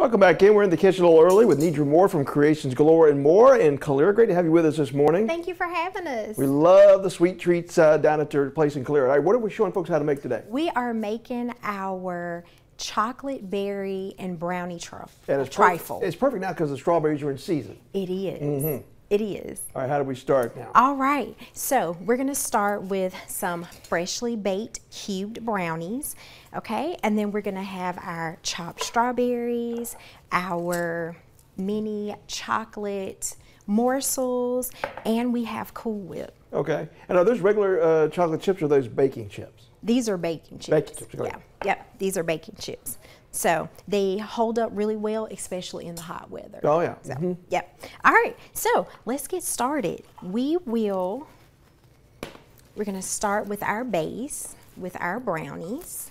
Welcome back in. We're in the kitchen a little early with Nedra Moore from Creations Galore and Moore in Calera. Great to have you with us this morning. Thank you for having us. We love the sweet treats uh, down at your place in Calera. All right, what are we showing folks how to make today? We are making our chocolate berry and brownie truff, And it's trifle. Perfect, it's perfect now because the strawberries are in season. It is. Mm-hmm. It is. All right, how do we start now? All right, so we're gonna start with some freshly baked cubed brownies, okay? And then we're gonna have our chopped strawberries, our mini chocolate morsels, and we have Cool Whip. Okay. And are those regular uh, chocolate chips or those baking chips? These are baking chips. Baking chips, go Yeah, yep, these are baking chips. So they hold up really well, especially in the hot weather. Oh, yeah. So, Mhm. Yep. All right, so let's get started. We will, we're gonna start with our base, with our brownies.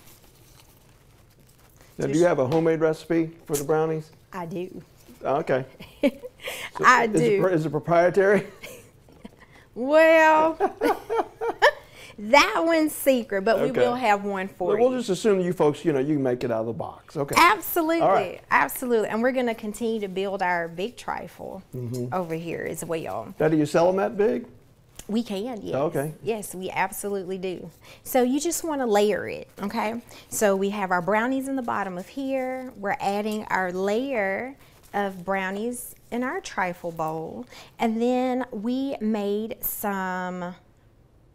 Now, do you have a homemade recipe for the brownies? I do. Oh, Okay. I Is do. pro- is it proprietary? Well, that one's secret, but we will have one for we'll you. just assume you folks, you know, you can make it out of the box. Okay. Absolutely, right. absolutely. And we're going to continue to build our big trifle Mm-hmm. over here as well. Now, do you sell them that big? We can, yes. Okay. Yes, we absolutely do. So you just want to layer it, okay? So we have our brownies in the bottom of here. We're adding our layer of brownies in our trifle bowl. And then we made some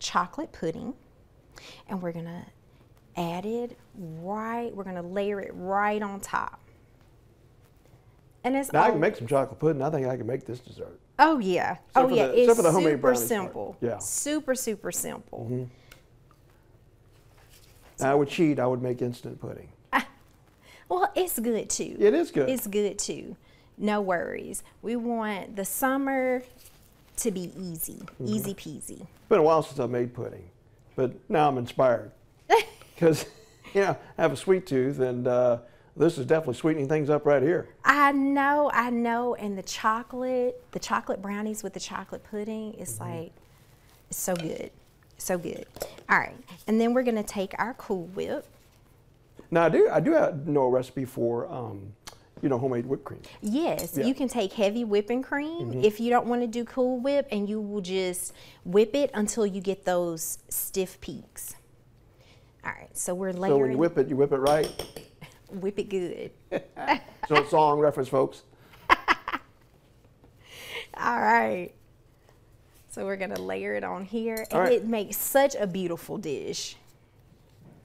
chocolate pudding. And we're going to add it right, we're going to layer it right on top. And it's Now, I can make some chocolate pudding. I think I can make this dessert. Oh yeah. Except oh yeah. the- it's except for the homemade super brownies part. simple. Yeah. Super super simple. Mm-hmm. Now, I would cheat. I would make instant pudding. Well, it's good too. It is good. It's good too. No worries. We want the summer to be easy, Mm-hmm. easy peasy. It's been a while since I made pudding, but now I'm inspired because you know I have a sweet tooth, and uh, this is definitely sweetening things up right here. I know, I know, and the chocolate, the chocolate brownies with the chocolate pudding, it's Mm-hmm. like, it's so good, so good. All right, and then we're gonna take our Cool Whip. Now I do I do know a recipe for um, you know homemade whipped cream. Yes, Yeah. You can take heavy whipping cream if you don't want to do Cool Whip, and you will just whip it until you get those stiff peaks. All right, so we're layering. So when you whip it, you whip it right. whip it good. So song reference, folks. All right. So we're gonna layer it on here, and right. it makes such a beautiful dish.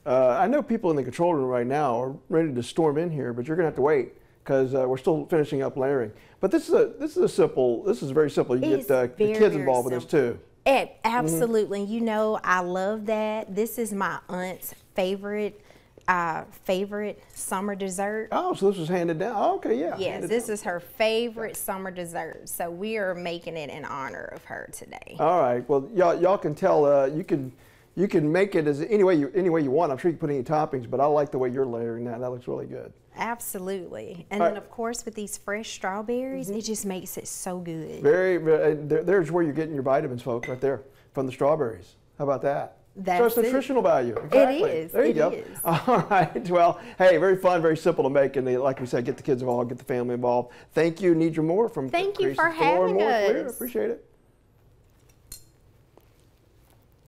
Uh, I know people in the control room right now are ready to storm in here, but you're gonna have to wait because uh, we're still finishing up layering. But this is a this is a simple. This is very simple. You It's get uh, the kids involved with this too. It, absolutely. You know, I love that. This is my aunt's favorite, uh, favorite summer dessert. Oh, so this was handed down. Oh, okay, yeah. Yes, this down. is her favorite summer dessert. So we are making it in honor of her today. All right. Well, y'all, y'all can tell. Uh, you can you can make it as any way you any way you want. I'm sure you can put any toppings, but I like the way you're layering that. That looks really good. Absolutely. And then, of course, with these fresh strawberries, it just makes it so good. Very. very uh, there, there's where you're getting your vitamins, folks, right there from the strawberries. How about that? so That's it's it. nutritional value. Exactly. is, There you it go. is. All right. Well, hey, very fun, very simple to make, and they, like we said, get the kids involved, get the family involved. Thank you, Nedra Moore from Thank you for Creations Galore and having Moore. Us. Appreciate it.